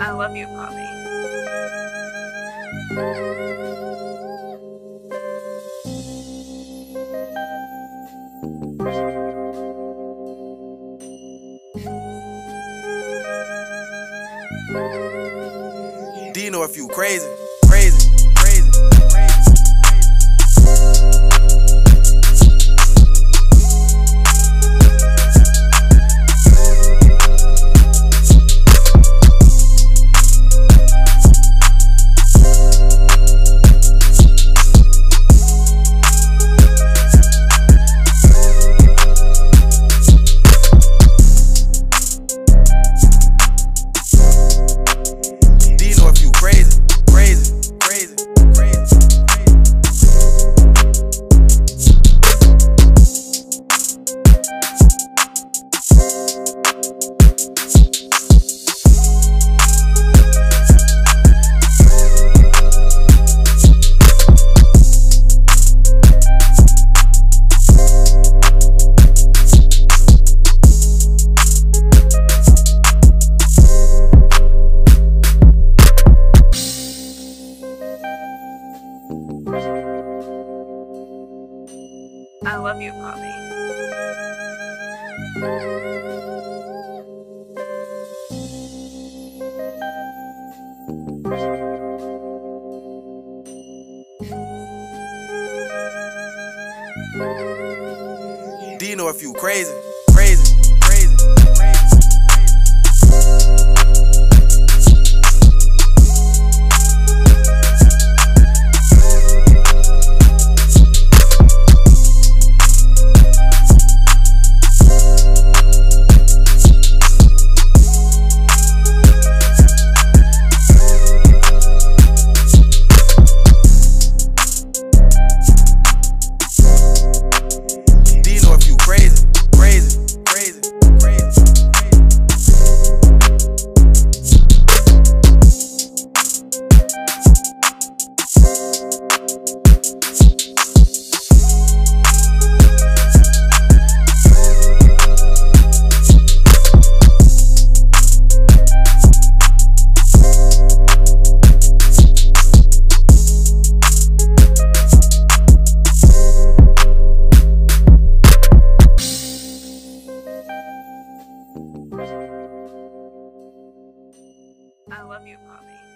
I love you, Poppy. Do you know if you crazy? Crazy, love you, Poppy. Do you know if you crazy? Crazy, crazy, I love you, Poppy.